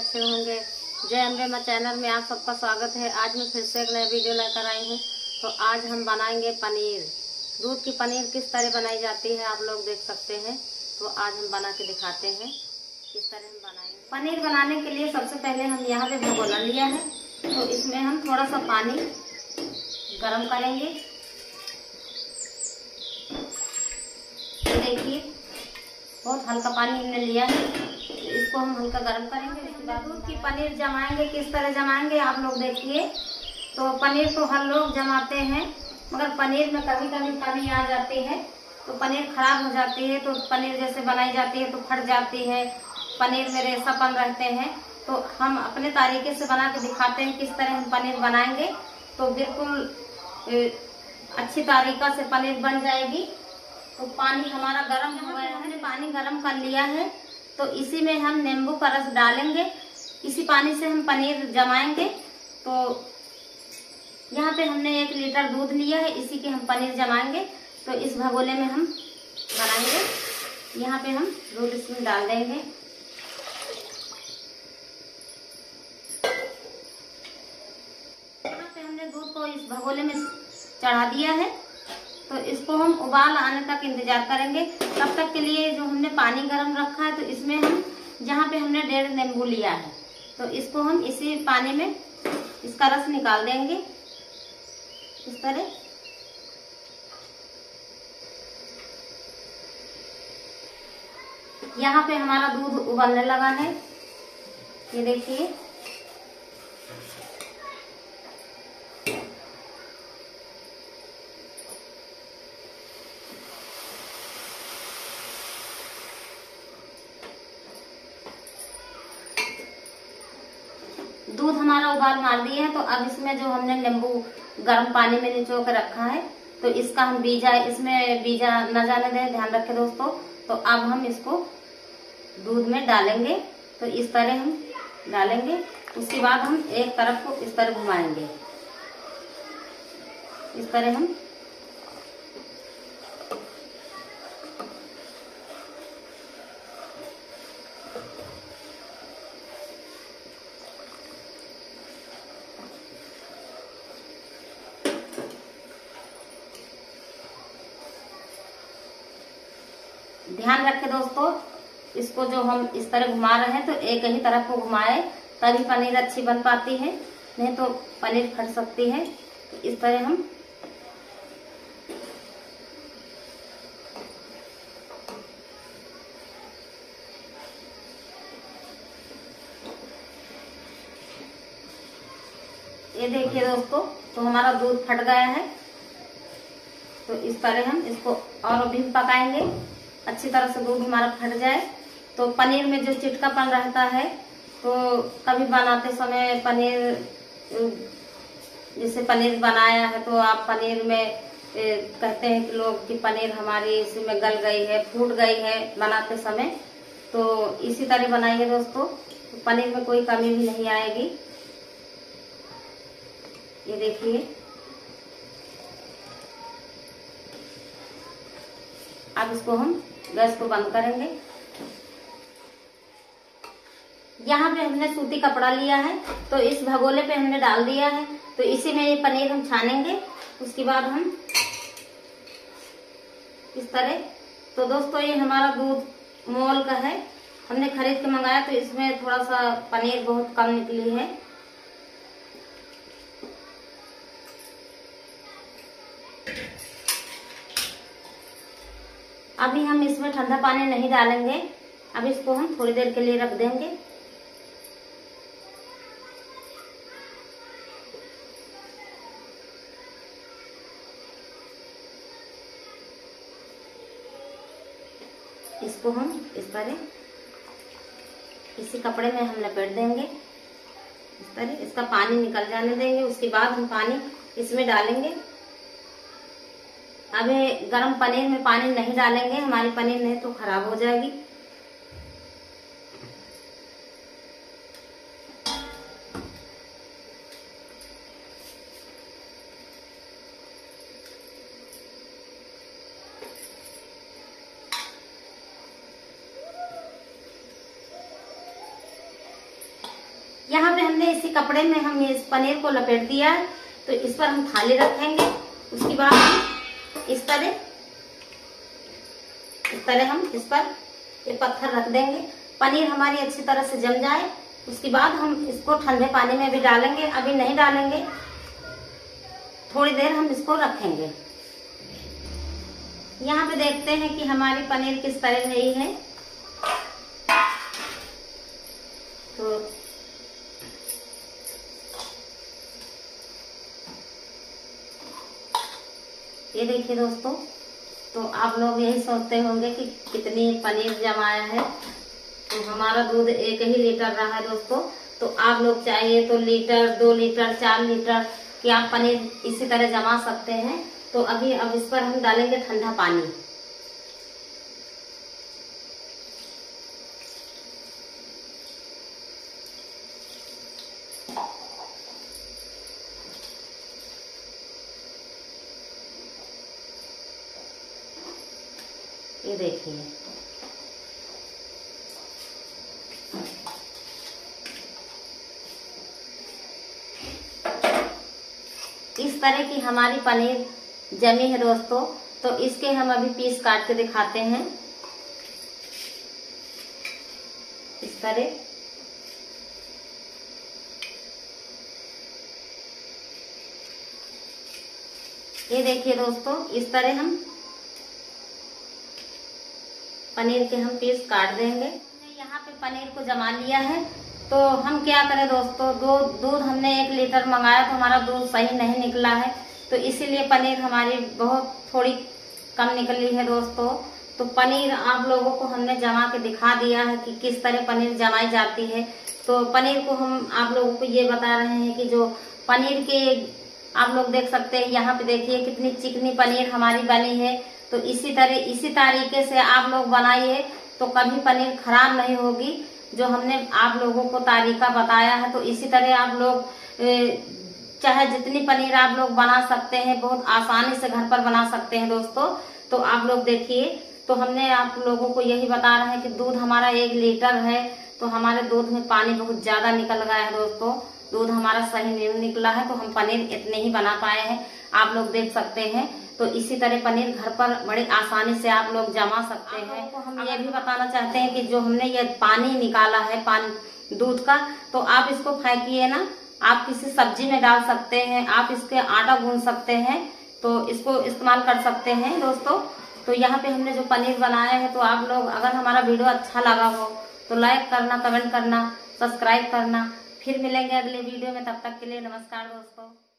अच्छे होंगे। जय अम्बे माँ चैनल में आप सबका स्वागत है। आज मैं फिर से एक नया वीडियो लेकर आई हूँ। तो आज हम बनाएँगे पनीर। दूध की पनीर किस तरह बनाई जाती है आप लोग देख सकते हैं। तो आज हम बना के दिखाते हैं किस तरह हम बनाएँगे। पनीर बनाने के लिए सबसे पहले हम यहाँ पे भगोना लिया है। तो इसमें हम थोड़ा सा पानी गरम करेंगे। देखिए। बहुत हल्का पानी हमने लिया है। इसको हम हल्का गर्म करेंगे दूध की पनीर जमाएँगे, किस तरह जमाएँगे आप लोग देखिए। तो पनीर तो हर लोग जमाते हैं, मगर पनीर में कभी कभी कमी आ जाती है तो पनीर खराब हो जाती है तो पनीर जैसे बनाई जाती है तो फट जाती है, पनीर में रेसापन रहते हैं। तो हम अपने तरीके से बना के दिखाते हैं किस तरह हम पनीर बनाएँगे। तो बिल्कुल अच्छी तरीका से पनीर बन जाएगी। तो पानी हमारा गर्म हो गया हमने पानी गर्म कर लिया है। तो इसी में हम नींबू का रस डालेंगे। इसी पानी से हम पनीर जमाएँगे। तो यहाँ पे हमने एक लीटर दूध लिया है। इसी के हम पनीर जमाएँगे। तो इस भगोले में हम बनाएँगे। यहाँ पे हम दूध इसमें डाल देंगे। यहाँ पे हमने दूध को इस भगोले में चढ़ा दिया है। तो इसको हम उबाल आने तक इंतज़ार करेंगे। तब तक के लिए जो हमने पानी गर्म रखा है तो इसमें हम, जहाँ पे हमने डेढ़ नींबू लिया है तो इसको हम इसी पानी में इसका रस निकाल देंगे। इस तरह। यहाँ पे हमारा दूध उबलने लगा है। ये देखिए। दूध हमारा उबाल मार दिया है तो अब इसमें जो हमने नींबू गर्म पानी में निचो कर रखा है तो इसका हम बीजा, इसमें बीजा न जाने दें, ध्यान रखें दोस्तों। तो अब हम इसको दूध में डालेंगे तो इस तरह हम डालेंगे, उसके बाद हम एक तरफ़ को इस तरह घुमाएँगे। इस तरह हम ध्यान रखें दोस्तों, इसको जो हम इस तरह घुमा रहे हैं तो एक ही तरफ़ को घुमाए, तभी पनीर अच्छी बन पाती है, नहीं तो पनीर फट सकती है। तो इस तरह हम ये देखिए दोस्तों तो हमारा दूध फट गया है। तो इस तरह हम इसको और भी पकाएँगे। अच्छी तरह से दूध हमारा फट जाए। तो पनीर में जो चिटकापन रहता है तो कभी बनाते समय पनीर जैसे पनीर बनाया है तो आप पनीर में कहते हैं कि लोग कि पनीर हमारी इसमें गल गई है, फूट गई है बनाते समय। तो इसी तरह बनाइए दोस्तों तो पनीर में कोई कमी भी नहीं आएगी। ये देखिए। अब इसको हम गैस को बंद करेंगे। यहाँ पे हमने सूती कपड़ा लिया है तो इस भगोले पे हमने डाल दिया है तो इसी में ये पनीर हम छानेंगे, उसके बाद हम इस तरह। तो दोस्तों, ये हमारा दूध मोल का है। हमने खरीद के मंगाया तो इसमें थोड़ा सा पनीर बहुत कम निकली है। अभी हम इसमें ठंडा पानी नहीं डालेंगे। अब इसको हम थोड़ी देर के लिए रख देंगे। इसको हम इस तरह इसी कपड़े में हम लपेट देंगे। इस तरह इसका पानी निकल जाने देंगे। उसके बाद हम पानी इसमें डालेंगे। अभी गरम पनीर में पानी नहीं डालेंगे, हमारी पनीर नहीं तो खराब हो जाएगी। यहाँ पे हमने इसी कपड़े में हम इस पनीर को लपेट दिया है तो इस पर हम थाली रखेंगे। उसके बाद तरह इस तरह हम इस पर ये पत्थर रख देंगे। पनीर हमारी अच्छी तरह से जम जाए। उसके बाद हम इसको ठंडे पानी में भी डालेंगे। अभी नहीं डालेंगे। थोड़ी देर हम इसको रखेंगे। यहाँ पे देखते हैं कि हमारी पनीर किस तरह रही है। तो ये देखिए दोस्तों तो आप लोग यही सोचते होंगे कि कितनी पनीर जमाया है तो हमारा दूध एक ही लीटर रहा है दोस्तों। तो आप लोग चाहिए तो लीटर, दो लीटर, चार लीटर कि आप पनीर इसी तरह जमा सकते हैं। तो अभी, अब इस पर हम डालेंगे ठंडा पानी। ये देखिए। इस तरह की हमारी पनीर जमी है दोस्तों तो इसके हम अभी पीस काट के दिखाते हैं। इस तरह। ये देखिए दोस्तों, इस तरह हम पनीर के हम पीस काट देंगे। यहाँ पे पनीर को जमा लिया है। तो हम क्या करें दोस्तों? दो, दूध हमने एक लीटर मंगाया तो हमारा दूध सही नहीं निकला है। तो इसीलिए पनीर हमारी बहुत थोड़ी कम निकली है दोस्तों। तो पनीर आप लोगों को हमने जमा के दिखा दिया है कि किस तरह पनीर जमाई जाती है। तो पनीर को हम आप लोगों को ये बता रहे हैं कि जो पनीर के आप लोग देख सकते हैं, यहाँ पे देखिए कितनी चिकनी पनीर हमारी बनी है। तो इसी तरह, इसी तरीके से आप लोग बनाइए तो कभी पनीर खराब नहीं होगी, जो हमने आप लोगों को तारीका बताया है। तो इसी तरह आप लोग चाहे जितनी पनीर आप लोग बना सकते हैं, बहुत आसानी से घर पर बना सकते हैं दोस्तों। तो आप लोग देखिए तो हमने आप लोगों को यही बता रहे हैं कि दूध हमारा एक लीटर है तो हमारे दूध में पानी बहुत ज़्यादा निकल गया है दोस्तों। दूध हमारा सही नहीं निकला है तो हम पनीर इतने ही बना पाए हैं। आप लोग देख सकते हैं। तो इसी तरह पनीर घर पर बड़ी आसानी से आप लोग जमा सकते हैं। हम ये भी बताना चाहते हैं कि जो हमने ये पानी निकाला है पानी दूध का तो आप इसको फेंकिए ना आप किसी सब्ज़ी में डाल सकते हैं आप इसके आटा गूंद सकते हैं तो इसको इस्तेमाल कर सकते हैं दोस्तों। तो यहाँ पे हमने जो पनीर बनाया है तो आप लोग अगर हमारा वीडियो अच्छा लगा हो तो लाइक करना कमेंट करना सब्सक्राइब करना। फिर मिलेंगे अगले वीडियो में तब तक के लिए नमस्कार दोस्तों।